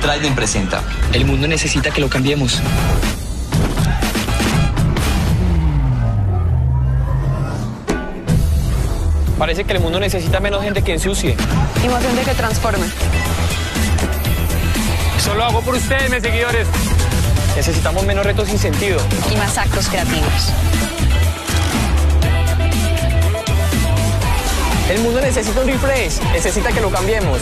Trident presenta. El mundo necesita que lo cambiemos. Parece que el mundo necesita menos gente que ensucie. Y más gente que transforme. Solo hago por ustedes, mis seguidores. Necesitamos menos retos sin sentido. Y más actos creativos. El mundo necesita un refresh. Necesita que lo cambiemos.